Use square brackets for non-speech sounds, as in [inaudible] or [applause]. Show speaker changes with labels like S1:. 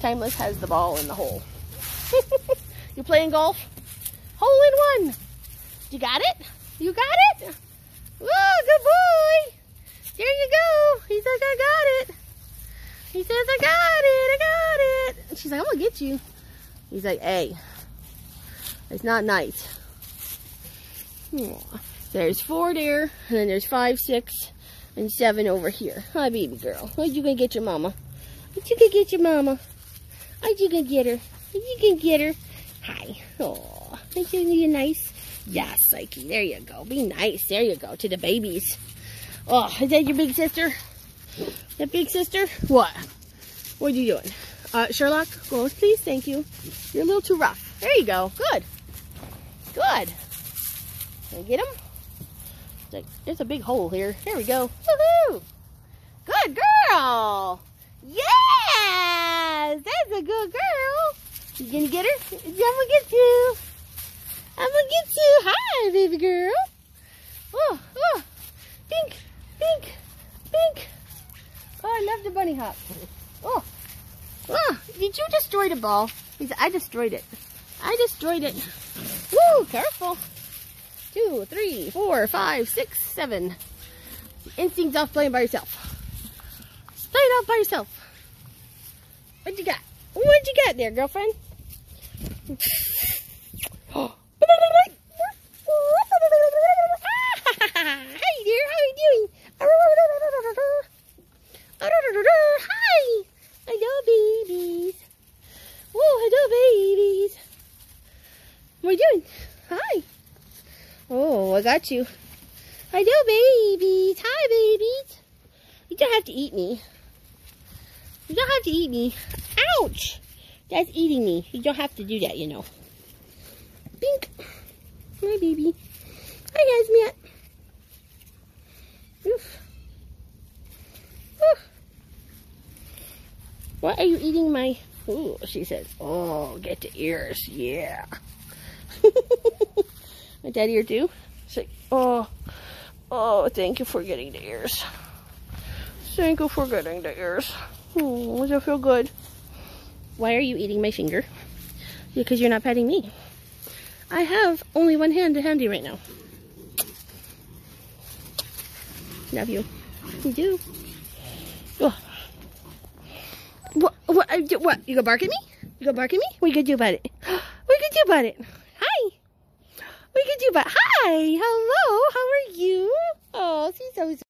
S1: Timeless has the ball in the hole. [laughs] you playing golf? Hole in one. You got it? You got it? Oh, good boy. There you go. He's like, I got it. He says, I got it. I got it. she's like, I'm going to get you. He's like, hey, it's not nice. There's four there, and then there's five, six, and seven over here. Hi, baby girl. What you gonna get your mama? What you gonna get your mama? What you gonna get her? You gonna get her? Hi. Oh, are you be nice? Yeah, Psyche. There you go. Be nice. There you go. To the babies. Oh, is that your big sister? That big sister? What? What are you doing? Uh, Sherlock, go, please. Thank you. You're a little too rough. There you go. Good. Good. Can I get him? There's a big hole here. Here we go. Woohoo! Good girl! Yes! That's a good girl! You gonna get her? I'm gonna get you! I'm gonna get you! Hi, baby girl! Oh, oh! Pink! Pink! Pink! Oh, I love the bunny hop. Oh! Oh, did you destroy the ball? I destroyed it. I destroyed it. Woo, careful two, three, four, five, six, seven. Instinct's off playing by yourself. Play it off by yourself. What you got? What you got there, girlfriend? Hi dear, how are you doing? Hi! Babies. Hello, babies. What are you doing? Hi. Oh, I got you. Babies. Hi, babies. You don't have to eat me. You don't have to eat me. Ouch! That's eating me. You don't have to do that, you know. Bink. Hi, baby. Hi, Hazmat. Oof. Oof. What are you eating my... Ooh, she says, oh, get the ears. Yeah. [laughs] My daddy here too. Say, oh, oh, thank you for getting the ears. Thank you for getting the ears. Oh, does it feel good? Why are you eating my finger? Because you're not petting me. I have only one hand to handy right now. Love you. You do. Oh. What? What? What? You gonna bark at me? You gonna bark at me? What you gonna do about it? What you gonna do about it? Hi. We could do, but hi, hello, how are you? Oh, she's so